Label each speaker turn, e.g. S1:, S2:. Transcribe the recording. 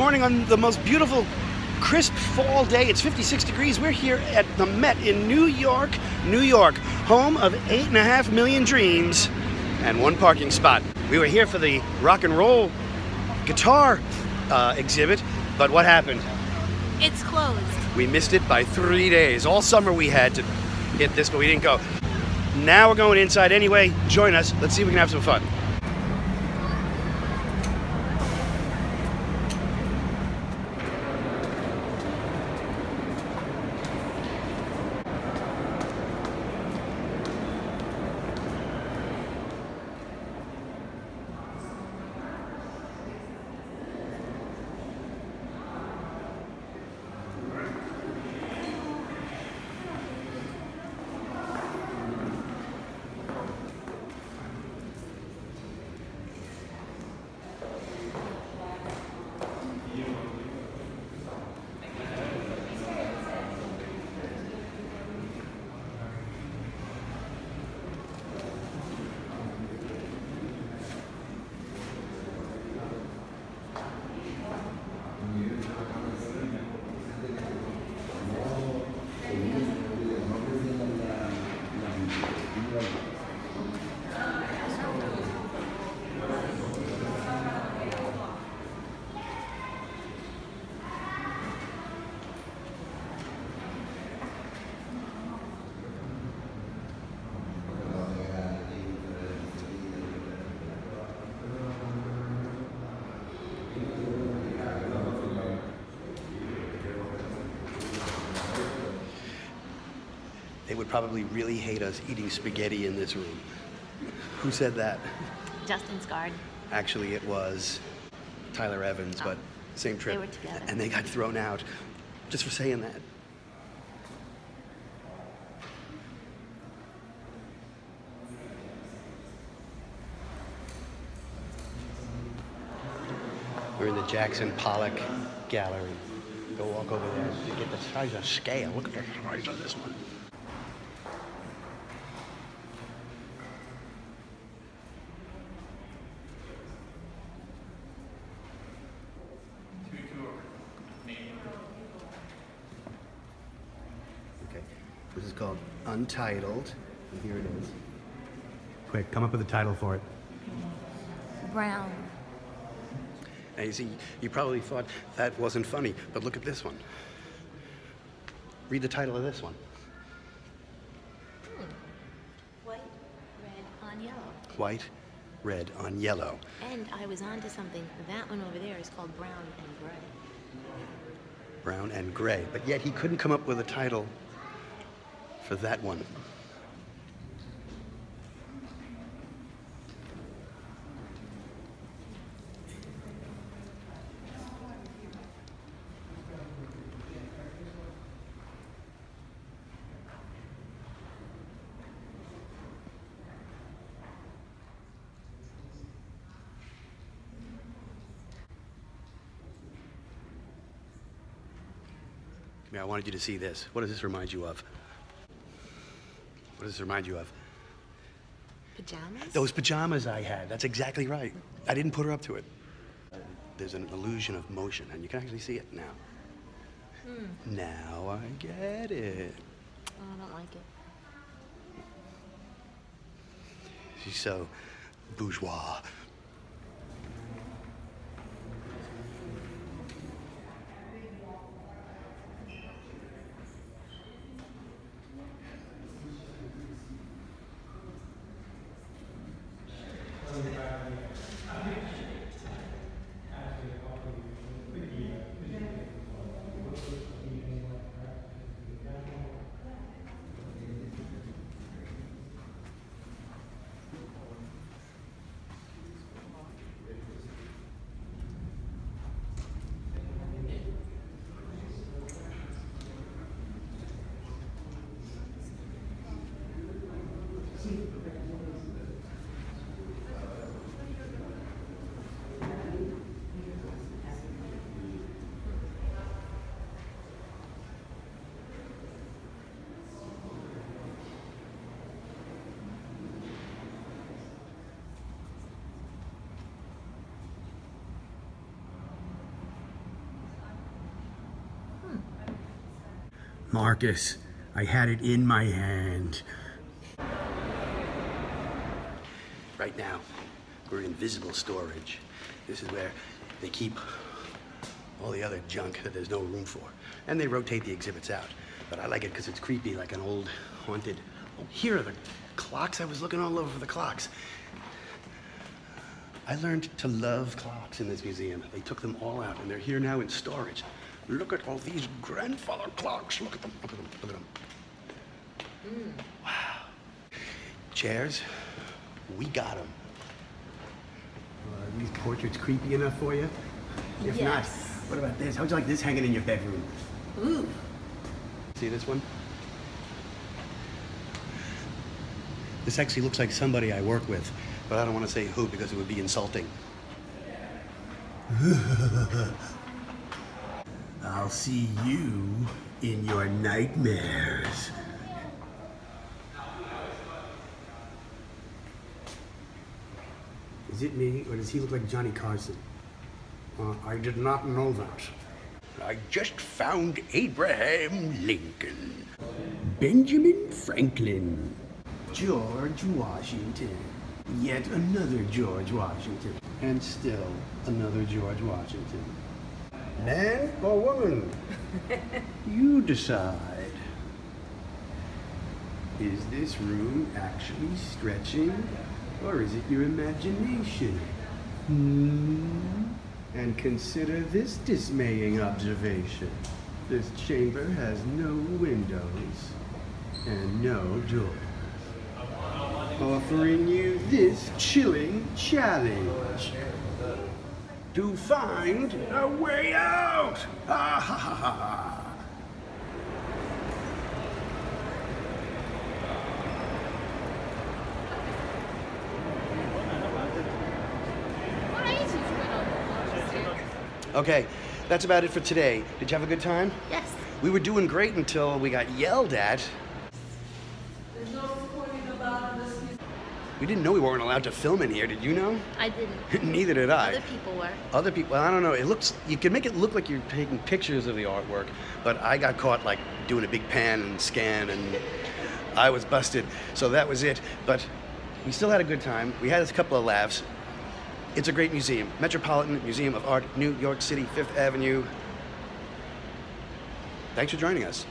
S1: morning on the most beautiful, crisp fall day. It's 56 degrees. We're here at the Met in New York, New York, home of eight and a half million dreams and one parking spot. We were here for the rock and roll guitar uh, exhibit, but what happened?
S2: It's closed.
S1: We missed it by three days. All summer we had to hit this, but we didn't go. Now we're going inside anyway. Join us. Let's see if we can have some fun. They would probably really hate us eating spaghetti in this room. Who said that?
S2: Justin Scard.
S1: Actually, it was Tyler Evans, oh. but same trip.
S2: They were together.
S1: And they got thrown out just for saying that. We're in the Jackson Pollock Gallery. Go walk over there to get the size of scale. Look at the size of this one. Okay. This is called Untitled. And here it is. Quick, come up with a title for it.
S2: Brown.
S1: And you see, you probably thought that wasn't funny, but look at this one. Read the title of this one. Hmm.
S2: White, red on yellow.
S1: White, red on yellow.
S2: And I was onto something. That one over there is called brown and gray.
S1: Brown and gray. But yet he couldn't come up with a title for that one. I wanted you to see this. What does this remind you of? What does this remind you of?
S2: Pajamas?
S1: Those pajamas I had. That's exactly right. I didn't put her up to it. There's an illusion of motion, and you can actually see it now. Hmm. Now I get it.
S2: Oh, I don't like it.
S1: She's so bourgeois. Marcus, I had it in my hand. Right now, we're in visible storage. This is where they keep all the other junk that there's no room for. And they rotate the exhibits out. But I like it because it's creepy, like an old haunted. Oh, here are the clocks. I was looking all over for the clocks. I learned to love clocks in this museum. They took them all out, and they're here now in storage. Look at all these grandfather clocks. Look at them. Look at them. Look at them. Hmm. Wow. Chairs, we got them. Are uh, these portraits creepy enough for you? If not,
S2: Yes.
S1: what about this? How would you like this hanging in your bedroom?
S2: Ooh.
S1: See this one? This actually looks like somebody I work with, but I don't want to say who because it would be insulting. I'll see you in your nightmares. Is it me, or does he look like Johnny Carson? Uh, I did not know that. I just found Abraham Lincoln. Benjamin Franklin. George Washington. Yet another George Washington. And still another George Washington. Man or woman? you decide. Is this room actually stretching? Or is it your imagination? Hmm. And consider this dismaying observation. This chamber has no windows and no doors. Offering you this chilling challenge. To find a way out! Ah, ha, ha, ha, ha. Okay, that's about it for today. Did you have a good time?
S2: Yes.
S1: We were doing great until we got yelled at. We didn't know we weren't allowed to film in here. Did you know?
S2: I didn't.
S1: Neither did I.
S2: Other people were.
S1: Other people, Well, I don't know. It looks, you can make it look like you're taking pictures of the artwork, but I got caught like doing a big pan and scan and I was busted. So that was it. But we still had a good time. We had a couple of laughs. It's a great museum. Metropolitan Museum of Art, New York City, Fifth Avenue. Thanks for joining us.